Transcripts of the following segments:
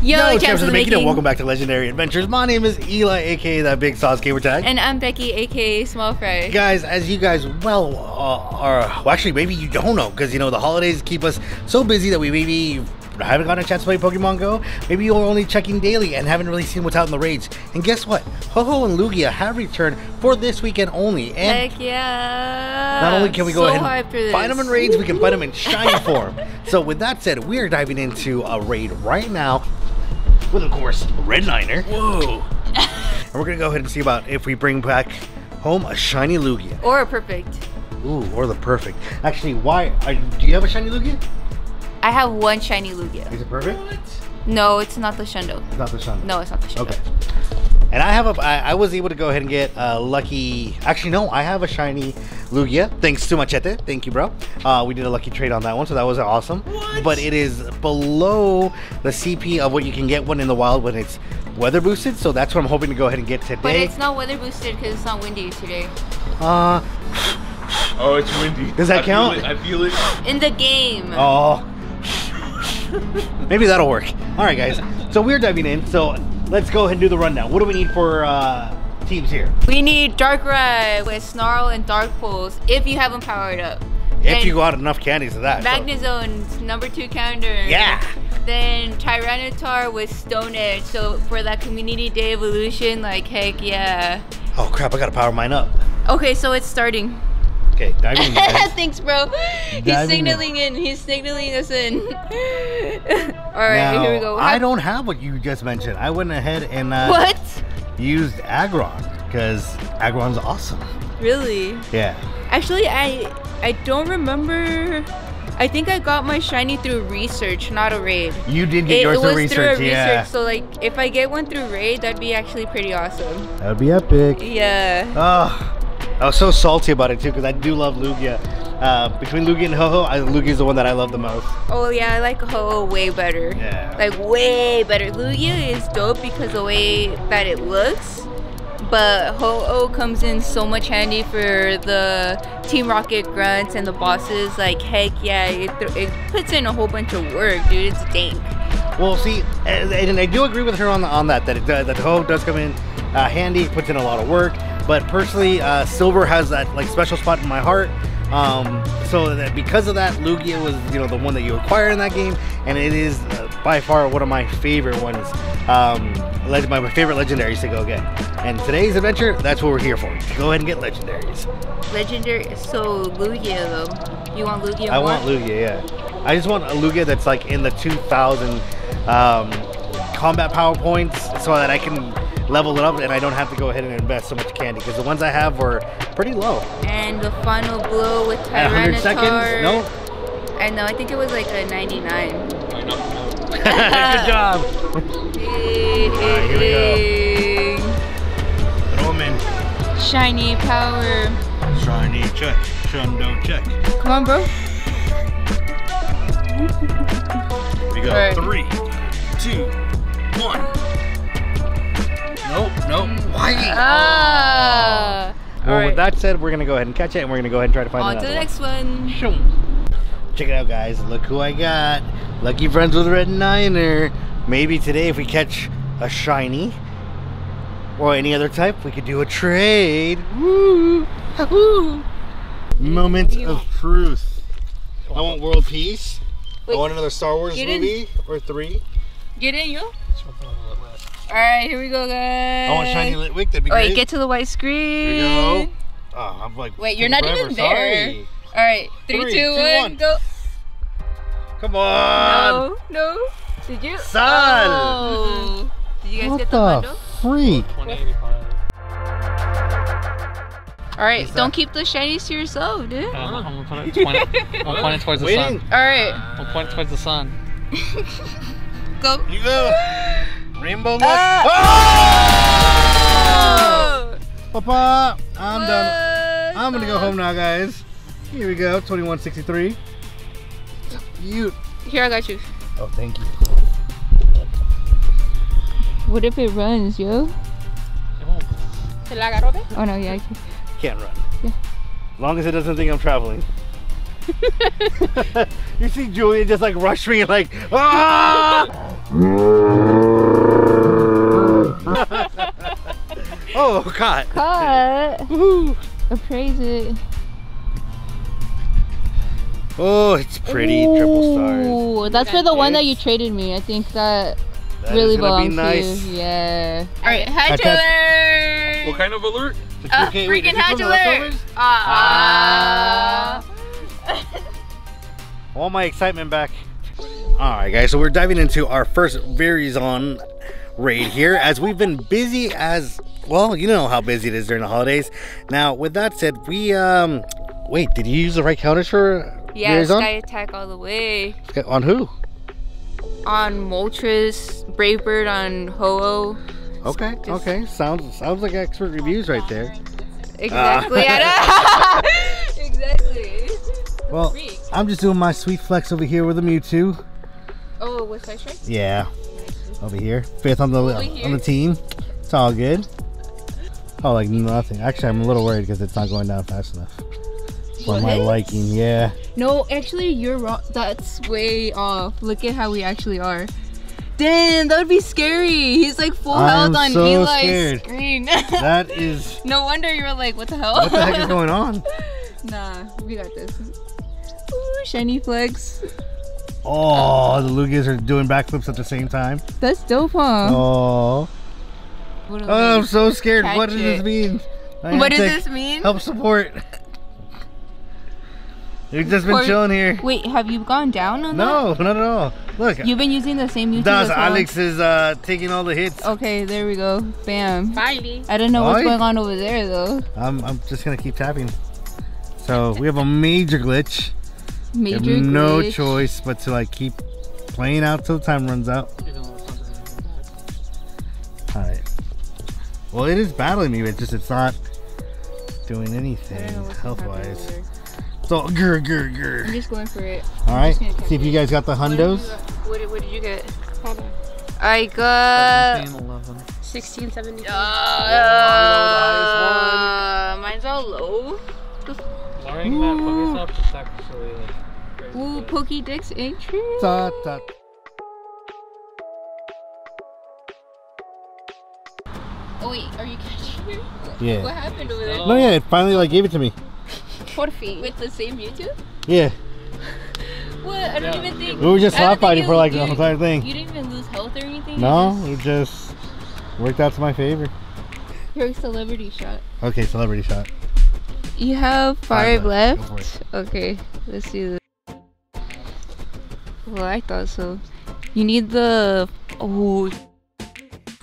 Yo, Yo, Champs Champs of of the the Making, and welcome back to Legendary Adventures. My name is Eli, aka that Big Sauce Gamer Tag. And I'm Becky, aka Small Fry. guys, as you guys well uh, are, well, actually, maybe you don't know, because you know the holidays keep us so busy that we maybe haven't gotten a chance to play Pokemon Go. Maybe you're only checking daily and haven't really seen what's out in the raids. And guess what? Ho-Oh and Lugia have returned for this weekend only. And Heck yeah. Not only can we go so ahead and find them in raids, we can find them in shiny form. So with that said, we are diving into a raid right now with, of course, Red Niner. Whoa! and we're gonna go ahead and see about if we bring back home a shiny Lugia. Or a perfect. Ooh, or the perfect. Actually, why? Are, do you have a shiny Lugia? I have one shiny Lugia. Is it perfect? No, it's not the Shundo. It's not the shiny. No, it's not the Shundo. Okay. And I have a, I, I was able to go ahead and get a lucky. Actually, no, I have a shiny Lugia. Thanks to Machete. Thank you, bro. Uh, we did a lucky trade on that one, so that was awesome. What? But it is below the CP of what you can get one in the wild when it's weather boosted. So that's what I'm hoping to go ahead and get today. But it's not weather boosted because it's not windy today. Uh, Oh, it's windy. Does that I feel count? it, I feel it. In the game. oh. Maybe that'll work. All right, guys. So we're diving in. So let's go ahead and do the rundown. What do we need for uh, teams here? We need Darkrai with Snarl and Dark Pulse if you haven't powered up. If Then you got enough candies of that. so- Magnezone's number two counter. Yeah. Then Tyranitar with Stone Edge. So for that community day evolution, like heck yeah. Oh crap! I gotta power mine up. Okay, so it's starting. Okay, diving in. Thanks, bro. He's Diving in. signaling in. He's signaling us in. All right, Now, here we go. I don't have what you just mentioned. I went ahead and uh, What? used Aggron because Aggron's awesome. Really? Yeah. Actually, I I don't remember. I think I got my shiny through research, not a raid. You did get It, yours it through research. through a yeah. research, so like if I get one through raid, that'd be actually pretty awesome. That would be epic. Yeah. Oh, I was so salty about it too because I do love Lugia. Uh, between Lugia and Ho-Oh, I, Lugia's the one that I love the most. Oh yeah, I like Ho-Oh way better. Yeah. Like way better. Lugia is dope because the way that it looks. But Ho-Oh comes in so much handy for the Team Rocket grunts and the bosses. Like heck yeah, it, th- it puts in a whole bunch of work, dude. It's dank. Well, see, and, and I do agree with her on on that that it does, that the Ho does come in uh, handy, puts in a lot of work. But personally, uh, Silver has that like special spot in my heart. Um, so that because of that, Lugia was you know the one that you acquire in that game, and it is uh, by far one of my favorite ones. Um, leg- my, favorite legendaries to go get. And today's adventure, that's what we're here for. Go ahead and get legendaries. Legendary. So Lugia though, you want Lugia? I more? want Lugia, yeah. I just want a Lugia that's like in the 2000 um, combat power points so that I can level it up and I don't have to go ahead and invest so much candy because the ones I have were pretty low. And the final blow with At 100 seconds? No. I know. I think it was like a 99. Good job. Alright, here we go. Throw them in. Shiny power. Shiny check. Shundo check. Come on, bro. Here we go. Alright. Three, two, one. Nope, nope. Why? Ah. Well, Alright. with that said, we're gonna go ahead and catch it, and we're gonna go ahead and try to find On to another the next one. Shoom. Check it out, guys. Look who I got. Lucky friends with Red Niner. Maybe today, if we catch a shiny or any other type, we could do a trade. Woo! Woo! Moment of truth. I want world peace. I want another Star Wars get in. movie or three. Get in, you. Alright, here we go, guys. I want shiny Litwick. That'd be Wait, great. get to the white Here screen. we go. Oh, I'm like. Wait, you're not forever. even there. Sorry. Alright, three, Three, two, two, one, one. go. Come on. No, no. Did you? Son. Oh. Did you guys What get the the bundle? freak? Alright, What's don't keep the shinies to yourself, dude. Um, I'm gonna point it, point it, I'm pointing towards the Waiting. sun. Alright, I'm pointing towards the sun. go. You go. Rainbow luck. Ah! Oh! Papa, I'm done. I'm gonna go home now, guys. Here we go. 2163. You. Here, I got you. Oh, thank you. What if it runs, yo? Oh no, yeah. I can. Can't run. Yeah. As long as it doesn't think I'm traveling. you see Lugia just like rush me like ah! oh, caught. Cut. Woohoo. Appraise it. Oh, it's pretty. Triple stars. Ooh, that's for the one that you traded me. I think that, That really is gonna be belongs nice. to you. Yeah. All right, hi, Okay. Taylor. What kind of alert? Uh, Okay, wait, is freaking this hi, from leftovers? Ah. all my excitement back. All right, guys, so we're diving into our first Virizion raid here as we've been busy as well. You know how busy it is during the holidays. Now, with that said, we um, wait, did you use the right counters for Yeah, Virizion? Sky Attack all the way. On who? On Moltres, brave bird on Ho-Oh. Okay, Just- okay, sounds sounds like expert reviews right there. Exactly. I know. exactly. Well. I'm just doing my sweet flex over here with the Mewtwo. Oh, with my strike? Yeah, over here, fifth on the on the team. It's all good. Oh, like nothing. Actually, I'm a little worried because it's not going down fast enough for my What? liking. Yeah. No, actually, you're wrong. That's way off. Look at how we actually are. Damn, that would be scary. He's like full I'm health on so Eli's scared. screen. That is. no wonder you were like, what the hell? What the heck is going on? nah, we got this. Ooh, shiny flex. Oh, the Lugias are doing backflips at the same time. That's dope, huh? Oh, oh I'm so scared. What Catch does this mean? I what does this mean? Help support. We've just been Support- chilling here. Wait, have you gone down on No, not at all. Look. You've been using the same YouTube Das well? Alex is uh, taking all the hits. Okay, there we go. Bam. Finally. I don't know what's Oi. going on over there though. I'm, I'm just gonna keep tapping. So we have a major glitch. We Major have no glitch. choice but to like keep playing out till the time runs out. All right. Well, it is battling me, but it's just it's not doing anything don't know what's health wise. over there. So grr grr I'm just going for it. All right. just gonna catch See if you guys got the hundos. What did, what did you get? I got. 17, 11. 16, 17. Uh, mine's all low. Learning that Pokestop is actually like crazy. Ooh, Pokédex entry. Ta, ta. Oh wait, are you catching it? What happened over there? No, yeah, it finally like gave it to me. Porfi. With the same YouTube? Yeah. What? I don't Yeah. even think. We were just I slap fighting for like the entire thing. You didn't even lose health or anything. No, You it just worked out to my favor. just- Your celebrity shot. Okay, celebrity shot. You have Five five left. Left. Okay, let's do this. Well, I thought so. You need the. Oh,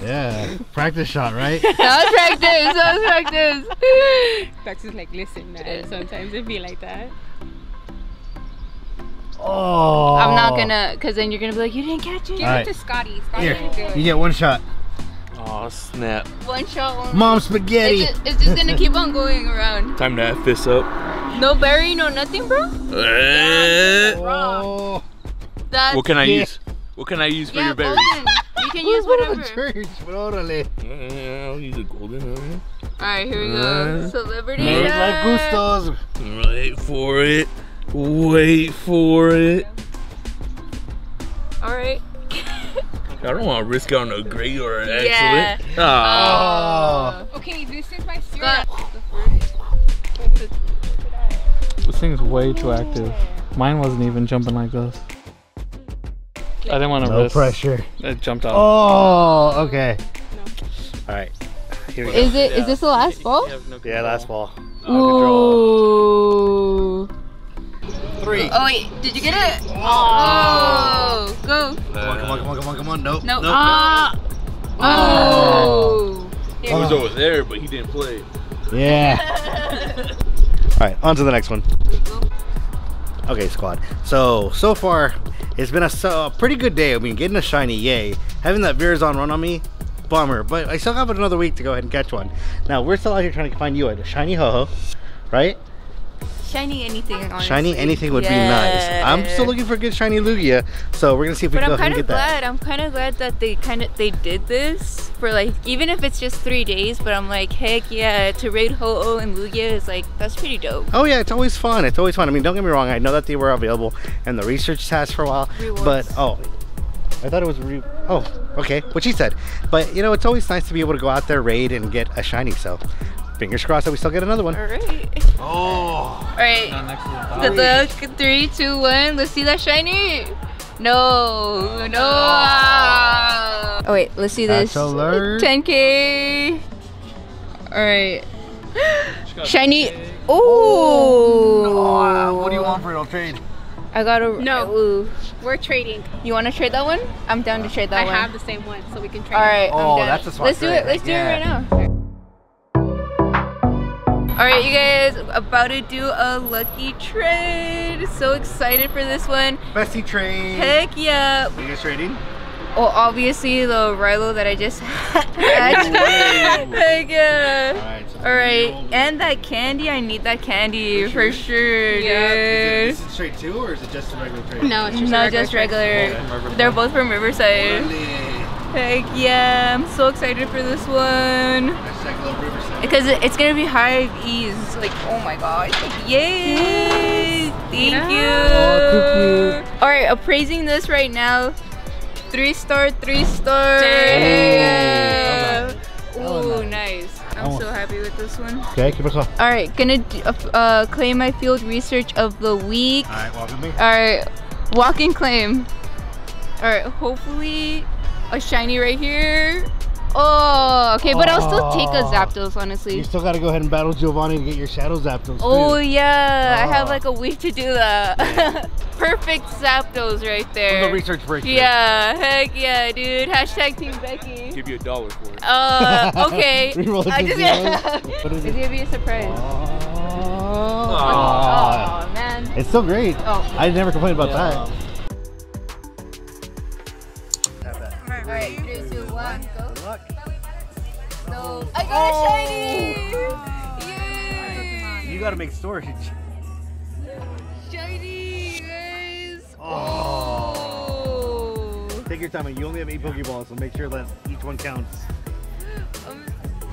Yeah, practice shot, right? that was practice. That was practice. Praxis like, listen, man. Sometimes it be like that. Oh. I'm not gonna, cause then you're gonna be like, you didn't catch it. Give Alright. it to Scotty. Scotty Here, good. you get one shot. Oh snap! One shot. One. Mom It's spaghetti. just, it's just gonna keep on going around. Time to F this up. No berry, no nothing, bro. Eh. Oh. That's What can I Yeah. use? What can I use for yeah, your berries? golden. You can use whatever. Church, órale. Uh, I'll use a golden. All right, here we go. Uh, Celebrity. Make shot. like gustos. Wait for it. Wait for it. All right. I don't want to risk on a great or an Yeah. excellent. Ah. Oh. Okay, this is my spirit. Scott. This thing's way too active. Mine wasn't even jumping like this. I didn't want to No risk. pressure. It jumped off. Oh, okay. All right. Here we go. Is it? Is this the last ball? Yeah, last ball. Ooh. Three. Oh wait, did you get it? Oh, go. Come on, come on, come on, come on, come on. Nope. No. Nope. Ah. Oh. He was over there, but he didn't play. Yeah. All right, on to the next one. Okay, squad. So, so far, it's been a, so, a pretty good day. I mean, getting a shiny, yay. Having that Virizion run on me, bummer. But I still have another week to go ahead and catch one. Now, we're still out here trying to find you a shiny Ho-Oh, right? Shiny anything. Honestly. Shiny anything would be nice. I'm still looking for a good shiny Lugia, so we're gonna see if we But can, I'm can kind get of that. glad. I'm kind of glad that they kind of they did this for like even if it's just three days. But I'm like, heck yeah, to raid Ho-Oh and Lugia is like that's pretty dope. Oh yeah, it's always fun. It's always fun. I mean, don't get me wrong. I know that they were available in the research task for a while, Rewards. but oh, I thought it was re- oh okay, what she said. But you know, it's always nice to be able to go out there raid and get a shiny. So, fingers crossed that we still get another one. All right, Oh, all right. Down next to the The dog. duck, three, two, one. Let's see that shiny. No, no. Oh, oh wait, let's see this. That's alert. 10k. All right. Shiny. big. Oh. what do you want for a trade? I got a No. Ooh. We're trading. You want to trade that one? I'm down to trade that I one. I have the same one, so we can trade. All right. I'm Oh, down. that's a smart Let's do it. Let's do Yeah. it right now. All right, you guys, about to do a lucky trade. So excited for this one. Bestie trade. Heck yeah. You guys trading? Well, obviously the Riolu that I just had. Heck yeah. Alright, so All right, and that candy, I need that candy For for sure, Yeah. Is it, straight this is trade two or is it just a regular trade? No, it's just Not a regular just trade. regular. Okay. They're both from Riverside. Oh, really? Heck yeah, I'm so excited for this one. Hashtag love Riverside. Because it's gonna be high ease. Like, oh my gosh. Yay! Thank Yeah. you. Oh, Alright, appraising this right now. Three star, three star. Dang. Yeah. Ooh, nice. I'm so happy with this one. Okay, keep us on. Alright, gonna d- uh, uh, claim my field research of the week. Alright, welcome me. Alright, walk and claim. Alright, hopefully a shiny right here. Oh, okay, but I'll still take a Oh. Zapdos, honestly. You still gotta go ahead and battle Giovanni to get your Shadow Zapdos. Oh too. yeah, I have Oh. like a week to do that. Perfect Zapdos right From there. the research break. Yeah, heck yeah, dude. Hashtag Team Becky. Give you a dollar for it. Uh, okay. I just. What is It's it? gonna be a surprise. Oh. Oh, man. It's so great. Oh. I never complained about Yeah. that. Oh. a shiny! Yay! You gotta make storage. Shiny, guys! Oh. Oh. Take your time. You only have eight Pokeballs, so make sure that each one counts. Um,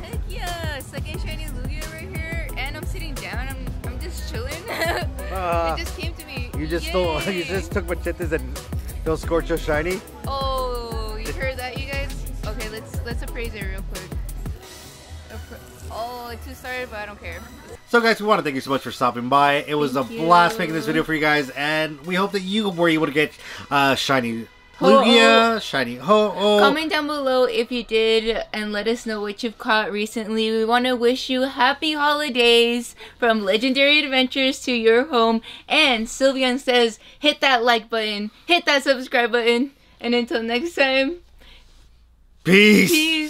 heck yeah, second shiny Lugia right here, and I'm sitting down. I'm, I'm just chilling. Ah. it just came to me. You just stole. You just took Machetes and they'll scorch your shiny. Oh, you heard that, you guys? Okay, let's let's appraise it real quick. Oh, it's too started, but I don't care. So guys, we want to thank you so much for stopping by. It was Thank a blast making this video for you guys, and we hope that you were able to get uh, shiny. Lugia, shiny Ho-Oh. Comment down below if you did and let us know what you've caught recently. We want to wish you happy holidays from Legendary Adventures to your home. And Sylveon says, hit that like button, hit that subscribe button. And until next time, Peace. peace.